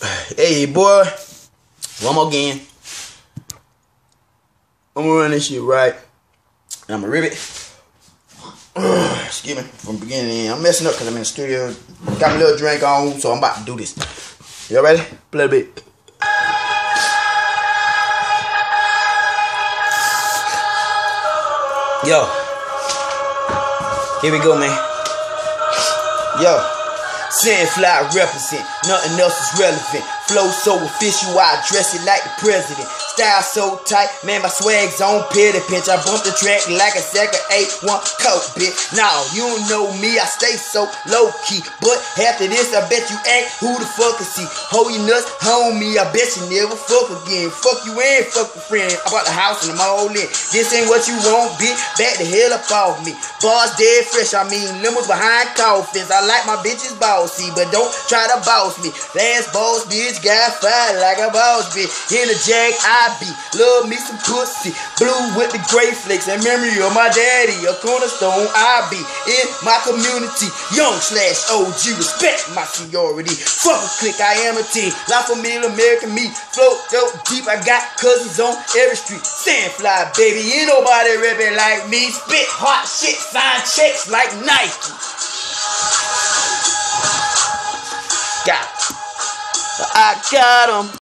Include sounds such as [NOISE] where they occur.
Hey, boy. One more again. I'm gonna run this shit right. And I'm gonna rip it. [SIGHS] Excuse me, from beginning. I'm messing up because I'm in the studio. Got my little drink on, so I'm about to do this. Y'all ready? Play a bit. Yo. Here we go, man. Yo. Sandfly represent, nothing else is relevant. Flow so official, I dress it like the president. Style so tight, man, my swag's on pity pinch. I bump the track like a sack of 8-1 coke, bitch. Now, you don't know me, I stay so low key. But after this, I bet you ain't who the fuck is he? Hold your nuts, homie, I bet you never fuck again. Fuck you and fuck your friend. I bought the house and I'm all in. This ain't what you want, bitch. Back the hell up off me. Bars dead fresh, I mean, limos behind coffins. I like my bitches bossy, but don't try to boss me. Last boss bitch got fired like a boss bitch. In the jag, I be. Love me some pussy. Blue with the gray flakes and memory of my daddy. A cornerstone, I be. In my community, young slash OG. Respect my seniority. Fuck a click, I am a team. La Familia American me. Float dope deep, I got cousins on every street. Sandfly, baby. Ain't nobody ripping like me. Spit hot shit, sign checks like Nike. Got I got them.